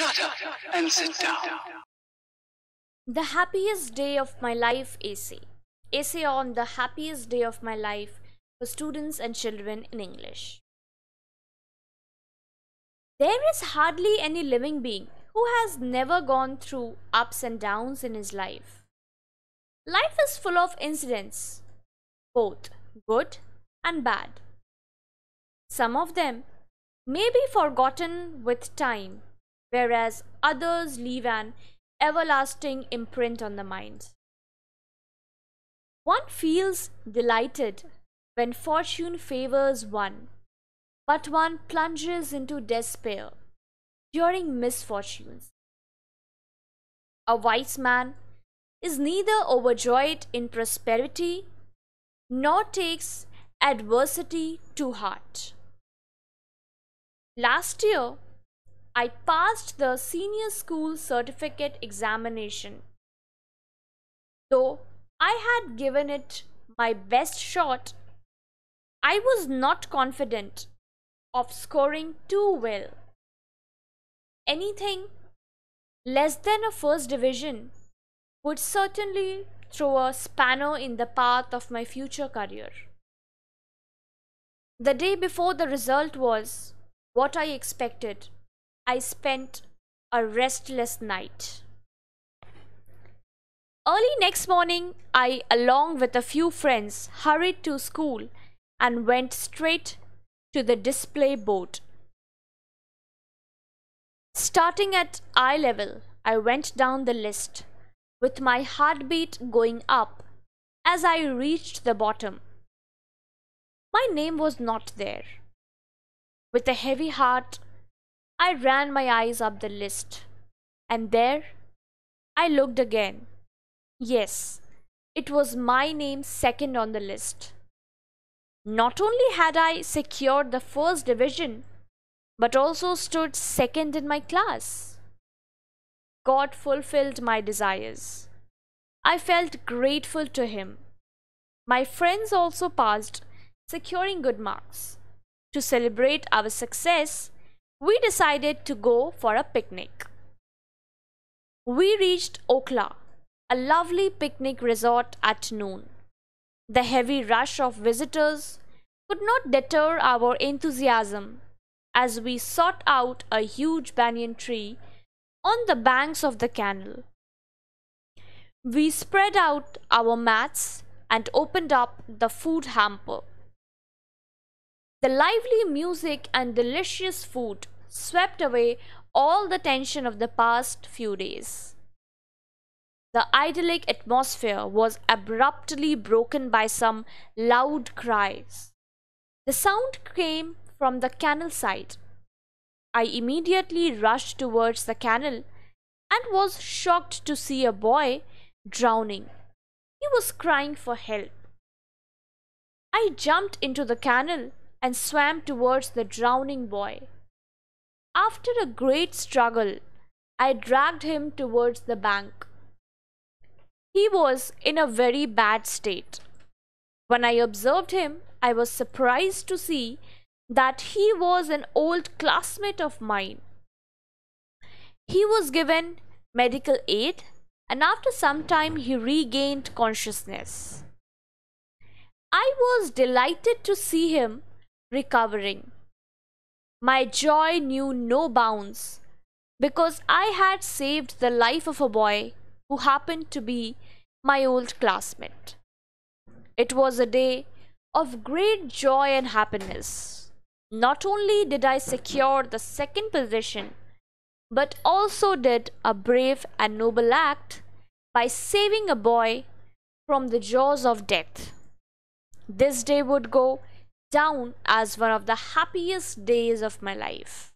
Shut up and sit down. The happiest day of my life essay. Essay on the happiest day of my life for students and children in English. There is hardly any living being who has never gone through ups and downs in his life. Life is full of incidents, both good and bad. Some of them may be forgotten with time, whereas others leave an everlasting imprint on the mind. One feels delighted when fortune favors one, but one plunges into despair during misfortunes. A wise man is neither overjoyed in prosperity nor takes adversity to heart. Last year, I passed the senior school certificate examination. Though I had given it my best shot, I was not confident of scoring too well. Anything less than a first division would certainly throw a spanner in the path of my future career. The day before the result was what I expected. I spent a restless night. Early next morning, I, along with a few friends, hurried to school and went straight to the display board. Starting at eye level, I went down the list, with my heartbeat going up as I reached the bottom. My name was not there. With a heavy heart, I ran my eyes up the list, and there I looked again. Yes, it was my name second on the list. Not only had I secured the first division, but also stood second in my class. God fulfilled my desires. I felt grateful to Him. My friends also passed, securing good marks. To celebrate our success, we decided to go for a picnic. We reached Okhla, a lovely picnic resort at noon. The heavy rush of visitors could not deter our enthusiasm as we sought out a huge banyan tree on the banks of the canal. We spread out our mats and opened up the food hamper. The lively music and delicious food swept away all the tension of the past few days. The idyllic atmosphere was abruptly broken by some loud cries. The sound came from the canal side I immediately rushed towards the canal and was shocked to see a boy drowning. He was crying for help. I jumped into the canal and swam towards the drowning boy. After a great struggle, I dragged him towards the bank. He was in a very bad state. When I observed him, I was surprised to see that he was an old classmate of mine. He was given medical aid and after some time he regained consciousness. I was delighted to see him recovering. My joy knew no bounds because I had saved the life of a boy who happened to be my old classmate. It was a day of great joy and happiness. Not only did I secure the second position, but also did a brave and noble act by saving a boy from the jaws of death. This day would go down as one of the happiest days of my life.